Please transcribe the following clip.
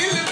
You.